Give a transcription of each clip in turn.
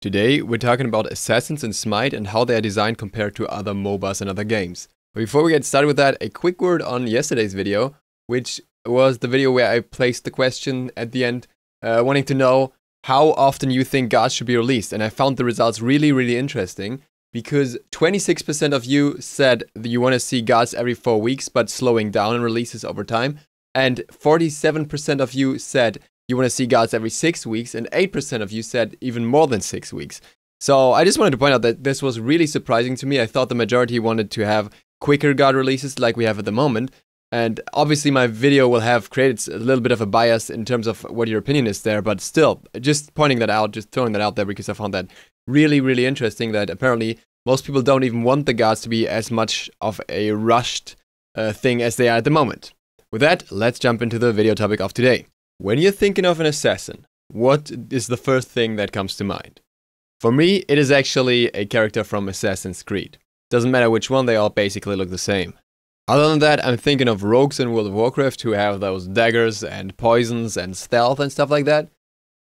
Today, we're talking about Assassins in Smite and how they are designed compared to other MOBAs and other games. But before we get started with that, a quick word on yesterday's video, which was the video where I placed the question at the end, uh, wanting to know how often you think gods should be released. And I found the results really, really interesting because 26% of you said that you want to see gods every four weeks, but slowing down releases over time. And 47% of you said you want to see gods every six weeks, and 8% of you said even more than six weeks. So I just wanted to point out that this was really surprising to me. I thought the majority wanted to have quicker god releases like we have at the moment. And obviously, my video will have created a little bit of a bias in terms of what your opinion is there, but still, just pointing that out, just throwing that out there because I found that really, really interesting that apparently most people don't even want the gods to be as much of a rushed uh, thing as they are at the moment. With that, let's jump into the video topic of today. When you're thinking of an assassin, what is the first thing that comes to mind? For me, it is actually a character from Assassin's Creed. Doesn't matter which one, they all basically look the same. Other than that, I'm thinking of rogues in World of Warcraft who have those daggers and poisons and stealth and stuff like that,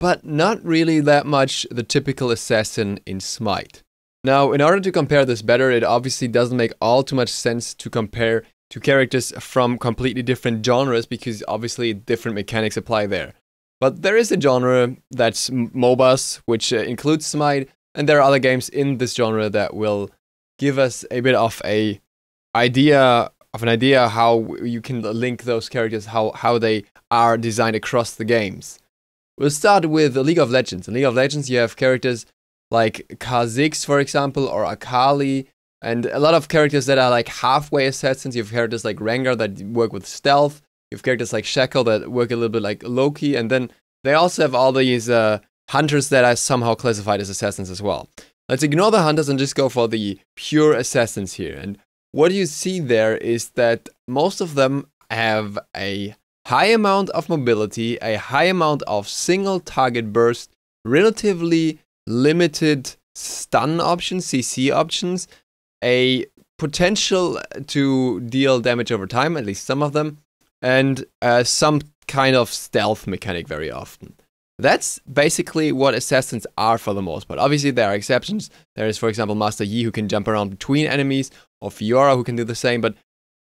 but not really that much the typical assassin in Smite. Now, in order to compare this better, it obviously doesn't make all too much sense to compare to characters from completely different genres because obviously different mechanics apply there. But there is a genre that's MOBAs, which uh, includes Smite, and there are other games in this genre that will give us a bit of a idea of an idea how you can link those characters, how how they are designed across the games. We'll start with League of Legends. In League of Legends, you have characters like Kha'Zix, for example, or Akali, and a lot of characters that are like halfway assassins. You have characters like Rengar that work with stealth. You have characters like Shaco that work a little bit like Loki. And then they also have all these uh, hunters that are somehow classified as assassins as well. Let's ignore the hunters and just go for the pure assassins here. And what you see there is that most of them have a high amount of mobility, a high amount of single target burst, relatively limited stun options, CC options, a potential to deal damage over time, at least some of them, and uh, some kind of stealth mechanic very often. That's basically what assassins are for the most part. Obviously, there are exceptions. There is, for example, Master Yi who can jump around between enemies, or Fiora who can do the same, but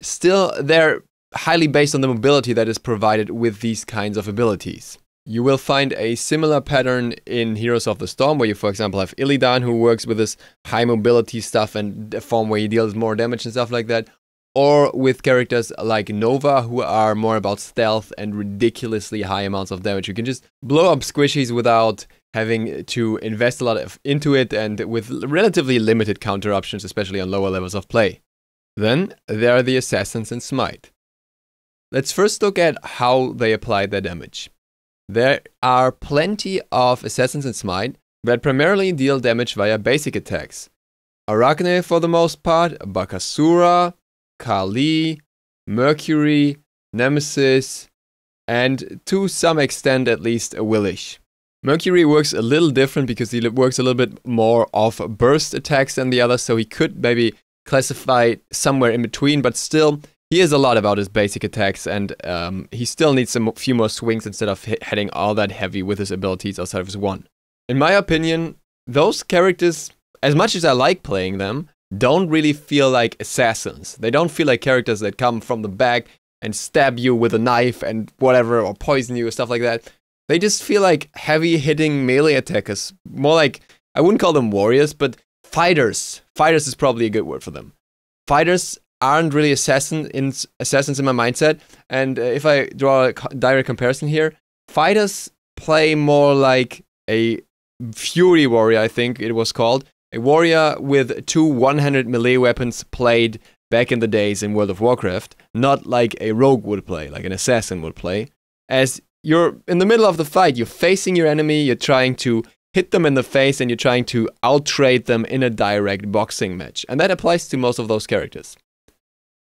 still, they're highly based on the mobility that is provided with these kinds of abilities. You will find a similar pattern in Heroes of the Storm, where you, for example, have Illidan who works with this high mobility stuff and a form where he deals more damage and stuff like that. Or with characters like Nova, who are more about stealth and ridiculously high amounts of damage. You can just blow up squishies without having to invest a lot of, into it and with relatively limited counter options, especially on lower levels of play. Then there are the Assassins and Smite. Let's first look at how they apply their damage. There are plenty of assassins in Smite that primarily deal damage via basic attacks. Arachne for the most part, Bakasura, Kali, Mercury, Nemesis, and to some extent at least Awilix. Mercury works a little different because he works a little bit more of burst attacks than the others, so he could maybe classify somewhere in between, but still he is a lot about his basic attacks, and um, he still needs a few more swings instead of heading all that heavy with his abilities outside of his one. In my opinion, those characters, as much as I like playing them, don't really feel like assassins. They don't feel like characters that come from the back and stab you with a knife and whatever, or poison you, or stuff like that. They just feel like heavy hitting melee attackers. More like, I wouldn't call them warriors, but fighters. Fighters is probably a good word for them. Fighters aren't really assassin in, assassins in my mindset. And uh, if I draw a direct comparison here, fighters play more like a fury warrior, I think it was called. A warrior with two 100 melee weapons played back in the days in World of Warcraft, not like a rogue would play, like an assassin would play. As you're in the middle of the fight, you're facing your enemy, you're trying to hit them in the face, and you're trying to outtrade them in a direct boxing match. And that applies to most of those characters.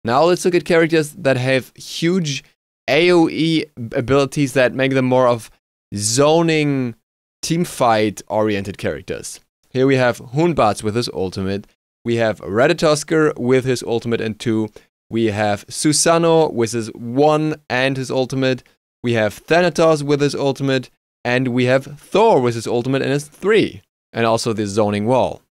Now let's look at characters that have huge AoE abilities that make them more of zoning teamfight oriented characters. Here we have Hun'Batz with his ultimate. We have Ratatoskr with his ultimate and 2. We have Susano with his 1 and his ultimate. We have Thanatos with his ultimate. And we have Thor with his ultimate and his 3. and also the zoning wall.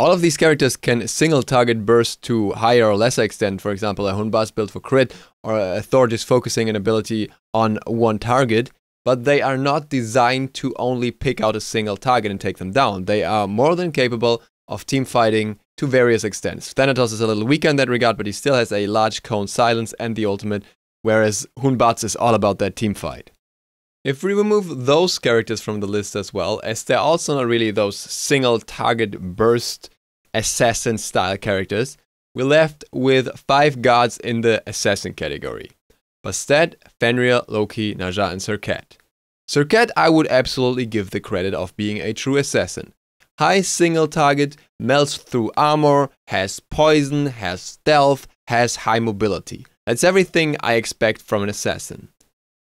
All of these characters can single target burst to higher or lesser extent, for example, a Hun'Batz built for crit or a Thor just focusing an ability on one target, but they are not designed to only pick out a single target and take them down. They are more than capable of team fighting to various extents. Thanatos is a little weaker in that regard, but he still has a large cone silence and the ultimate, whereas Hun'Batz is all about that team fight. If we remove those characters from the list as well, as they're also not really those single target burst assassin style characters, we're left with five gods in the assassin category. Bastet, Fenrir, Loki, Ne Zha and Serqet. Serqet I would absolutely give the credit of being a true assassin. High single target, melts through armor, has poison, has stealth, has high mobility. That's everything I expect from an assassin.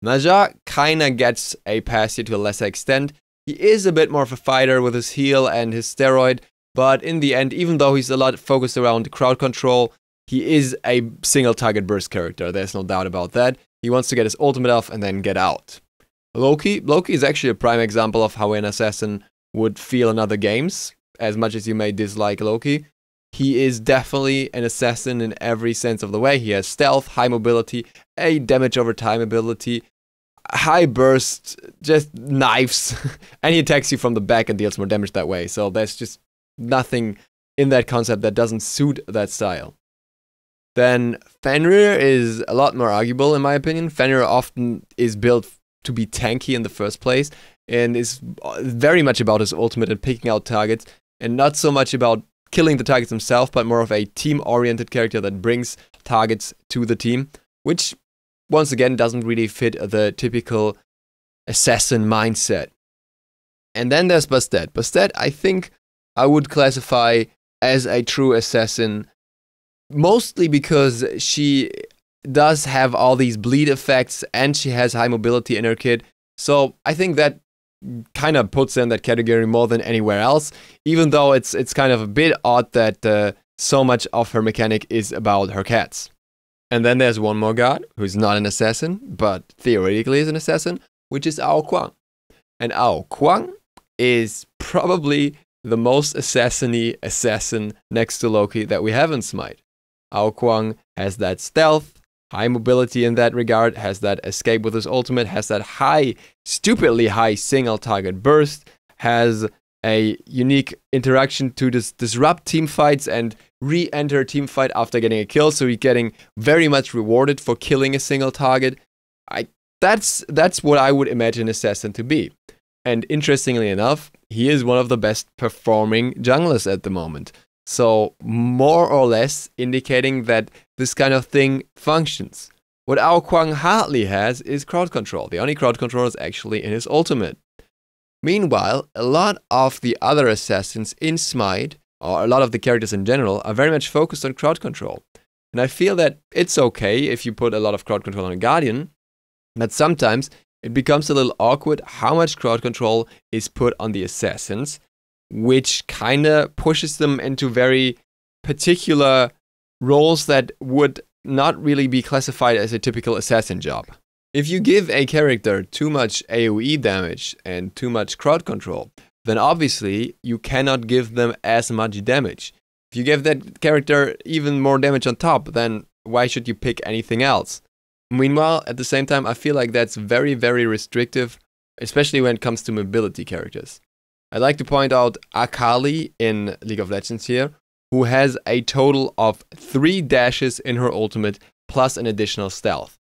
Zha kinda gets a pass here to a lesser extent. He is a bit more of a fighter with his heal and his steroid, but in the end, even though he's a lot focused around crowd control, he is a single target burst character. There's no doubt about that. He wants to get his ultimate off and then get out. Loki, Loki is actually a prime example of how an assassin would feel in other games. As much as you may dislike Loki, he is definitely an assassin in every sense of the way. He has stealth, high mobility, a damage over time ability, high burst, just knives, and he attacks you from the back and deals more damage that way. So there's just nothing in that concept that doesn't suit that style. Then Fenrir is a lot more arguable in my opinion. Fenrir often is built to be tanky in the first place and is very much about his ultimate and picking out targets and not so much about killing the targets himself, but more of a team oriented character that brings targets to the team, which once again doesn't really fit the typical assassin mindset. And then there's Bastet. Bastet, I think I would classify as a true assassin, mostly because she does have all these bleed effects and she has high mobility in her kit. So I think that kind of puts her in that category more than anywhere else. Even though it's it's kind of a bit odd that uh, so much of her mechanic is about her cats. And then there's one more god who's not an assassin, but theoretically is an assassin, which is Ao Kuang. And Ao Kuang is probably the most assassiny assassin next to Loki that we have in Smite. Ao Kuang has that stealth, high mobility in that regard, has that escape with his ultimate, has that high, stupidly high single target burst, has a unique interaction to dis- disrupt team fights and re-enter a team fight after getting a kill. So you're getting very much rewarded for killing a single target. I that's that's what I would imagine Assassin to be. And interestingly enough, he is one of the best performing junglers at the moment. So more or less indicating that this kind of thing functions. What Ao Kuang hardly has is crowd control. The only crowd control is actually in his ultimate. Meanwhile, a lot of the other assassins in Smite, or a lot of the characters in general, are very much focused on crowd control. And I feel that it's okay if you put a lot of crowd control on a Guardian, but sometimes it becomes a little awkward how much crowd control is put on the assassins, which kind of pushes them into very particular roles that would not really be classified as a typical assassin job. If you give a character too much AoE damage and too much crowd control, then obviously you cannot give them as much damage. If you give that character even more damage on top, then why should you pick anything else? Meanwhile, at the same time, I feel like that's very, very restrictive, especially when it comes to mobility characters. I'd like to point out Akali in League of Legends here, who has a total of three dashes in her ultimate plus an additional stealth.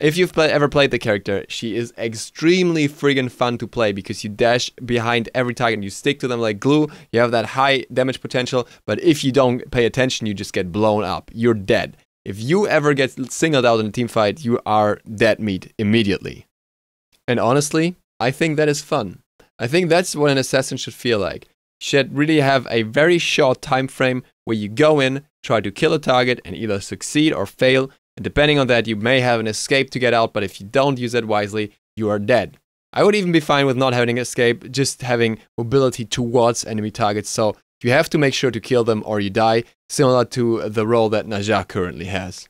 If you've play, ever played the character, she is extremely friggin' fun to play because you dash behind every target, and you stick to them like glue, you have that high damage potential, but if you don't pay attention, you just get blown up. You're dead. If you ever get singled out in a team fight, you are dead meat immediately. And honestly, I think that is fun. I think that's what an assassin should feel like. Should really have a very short time frame where you go in, try to kill a target, and either succeed or fail, and depending on that, you may have an escape to get out, but if you don't use it wisely, you are dead. I would even be fine with not having escape, just having mobility towards enemy targets. So you have to make sure to kill them or you die, similar to the role that Zha currently has.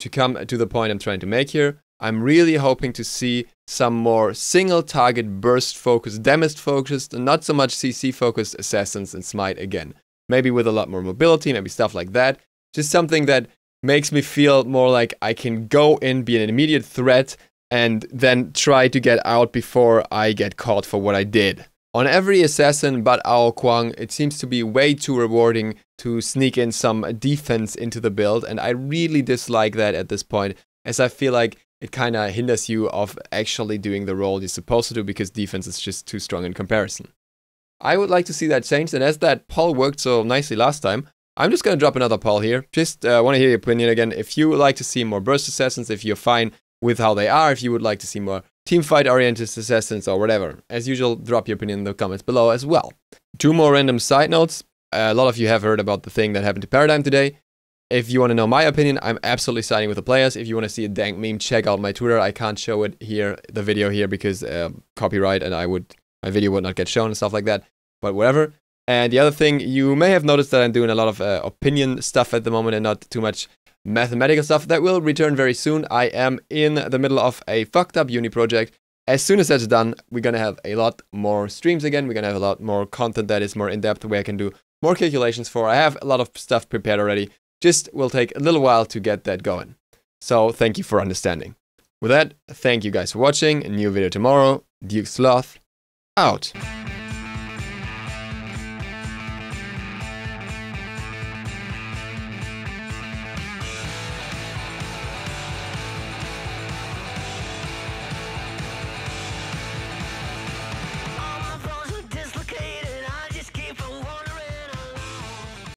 To come to the point I'm trying to make here, I'm really hoping to see some more single target burst focused, damage focused, and not so much CC focused assassins and smite again. Maybe with a lot more mobility, maybe stuff like that. Just something that makes me feel more like I can go in, be an immediate threat, and then try to get out before I get caught for what I did. On every assassin but Ao Kuang, it seems to be way too rewarding to sneak in some defense into the build, and I really dislike that at this point, as I feel like it kind of hinders you of actually doing the role you're supposed to do because defense is just too strong in comparison. I would like to see that changed, and as that poll worked so nicely last time, I'm just going to drop another poll here. Just uh, want to hear your opinion again. If you would like to see more burst assassins, if you're fine with how they are, if you would like to see more team fight oriented assassins or whatever. As usual, drop your opinion in the comments below as well. Two more random side notes. A lot of you have heard about the thing that happened to Paradigm today. If you want to know my opinion, I'm absolutely siding with the players. If you want to see a dank meme, check out my Twitter. I can't show it here, the video here, because uh, copyright and I would my video would not get shown and stuff like that. But whatever. And the other thing, you may have noticed that I'm doing a lot of uh, opinion stuff at the moment and not too much mathematical stuff. That will return very soon. I am in the middle of a fucked up uni project. As soon as that's done, we're gonna have a lot more streams again. We're gonna have a lot more content that is more in depth where I can do more calculations for. I have a lot of stuff prepared already. Just will take a little while to get that going. So thank you for understanding. With that, thank you guys for watching. A new video tomorrow. Duke Sloth out.